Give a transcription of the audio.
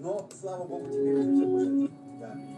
Но, слава богу, теперь уже все будет. Да.